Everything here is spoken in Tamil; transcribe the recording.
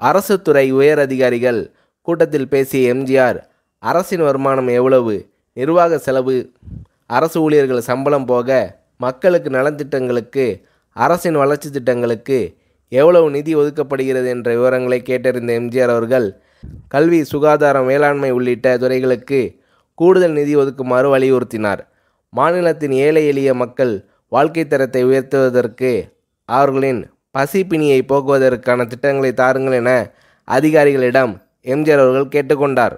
அரசு துறை உயர் அதிகாரிகள் கூட்டத்தில் பேசிய எம்ஜிஆர் அரசின் வருமானம் எவ்வளவு? நிர்வாக செலவு? அரசு ஊழியர்கள் சம்பளம் போக மக்களுக்கு நலத்திட்டங்களுக்கு அரசின் வளர்ச்சி திட்டங்களுக்கு எவ்வளவு நிதி ஒதுக்கப்படுகிறது? என்ற விவரங்களை கேட்டறிந்த எம்ஜிஆர் அவர்கள் கல்வி சுகாதாரம் வேளாண்மை உள்ளிட்ட துறைகளுக்கு கூடுதல் நிதி ஒதுக்குமாறு வலியுறுத்தினார். மாநிலத்தின் ஏழை எளிய மக்கள் வாழ்க்கை தரத்தை உயர்த்துவதற்கு அவர்களின் பசி போக்குவதற்கான திட்டங்களை தாருங்கள் என அதிகாரிகளிடம் எம்ஜிஆர் அவர்கள் கேட்டுக்கொண்டார்.